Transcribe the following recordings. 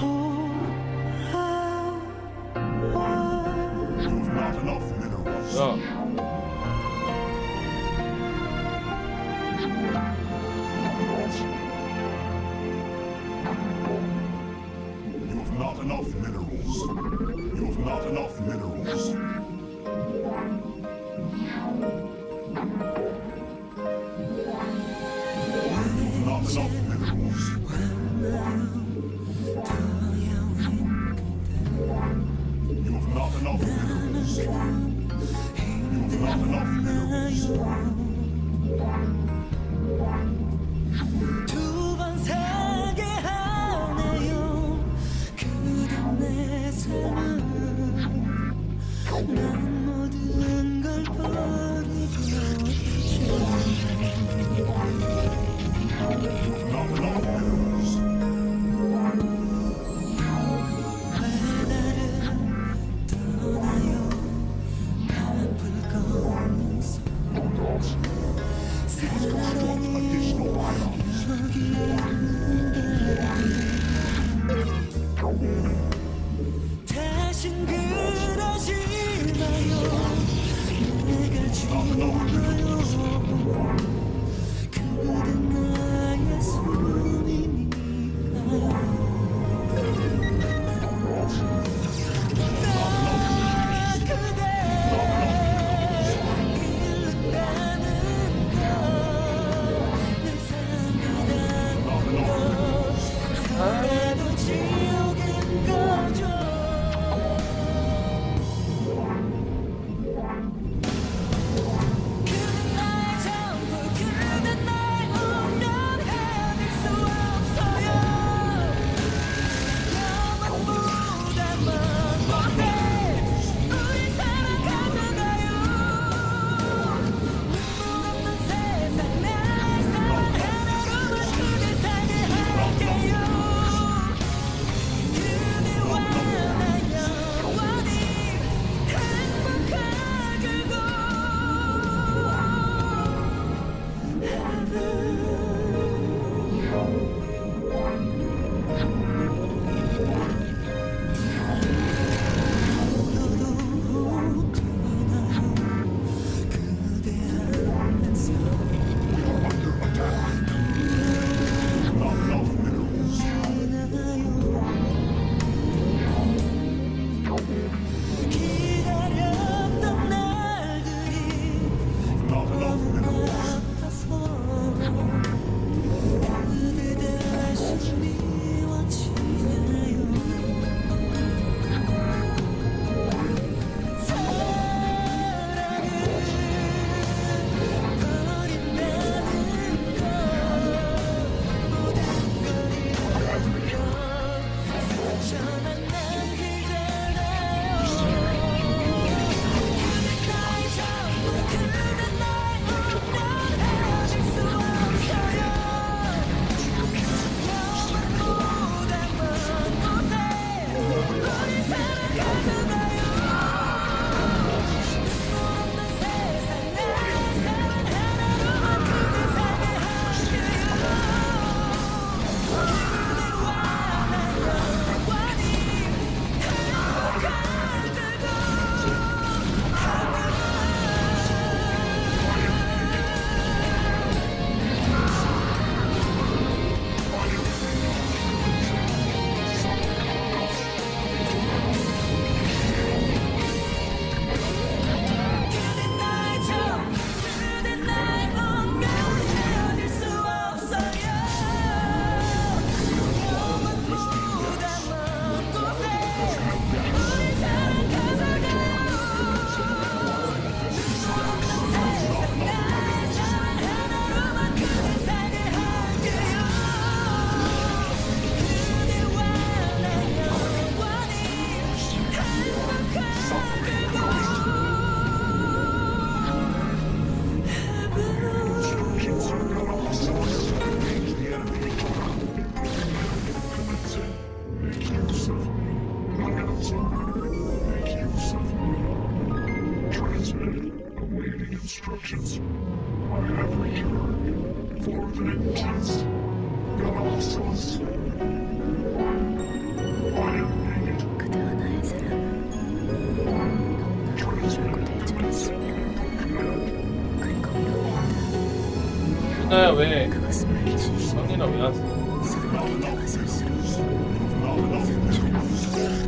Oh. Nothing is you. 사랑이 Additional items. instructions. I have returned for vengeance. Colossus. I am needed. 그대 하나의 사랑은 너무나 그대 절했으며 그리고 위험했다. 왜? 그것은 말이지. 언니나 왜 왔어? 사랑이 나가설수록 상처를 입는다.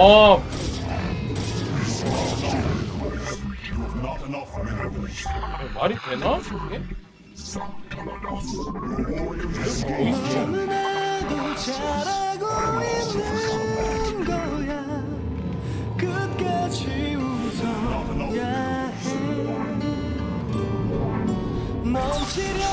어. 말이 되나? 이게? 멈추려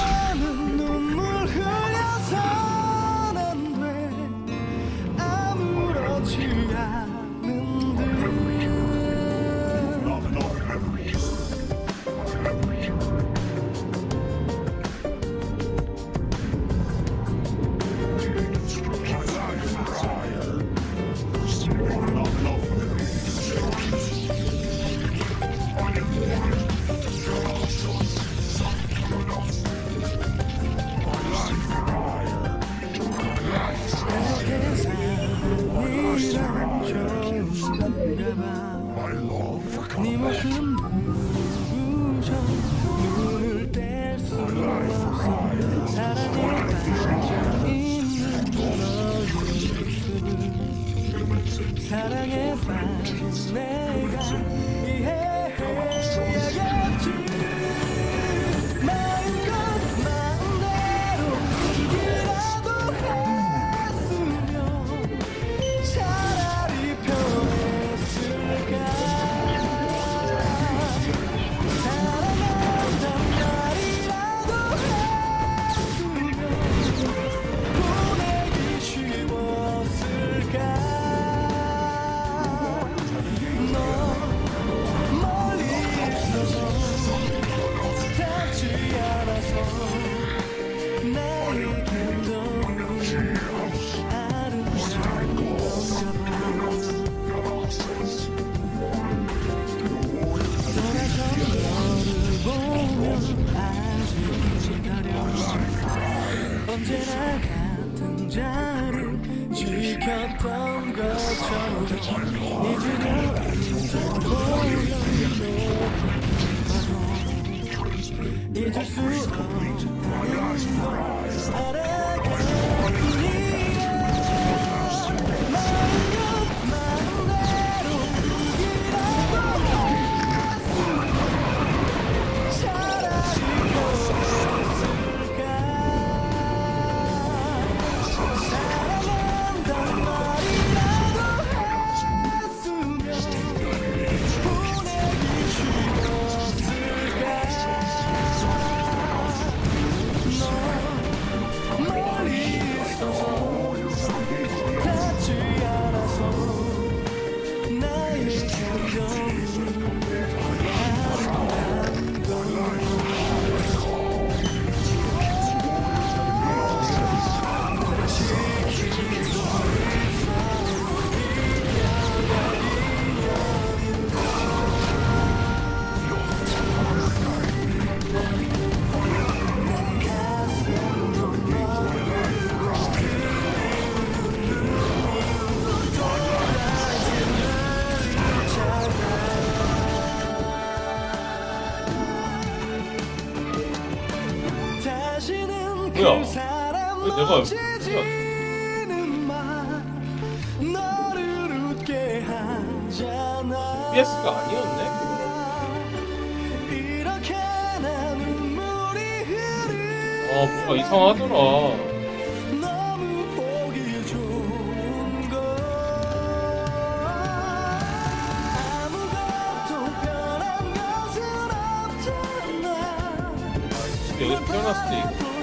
find his name. 지켰던 것처럼 이제가 잊을 수 없는 걸 알아가 PS가 아니었네. 아 뭐가 이상하더라. 아, 여기서 태어났을 때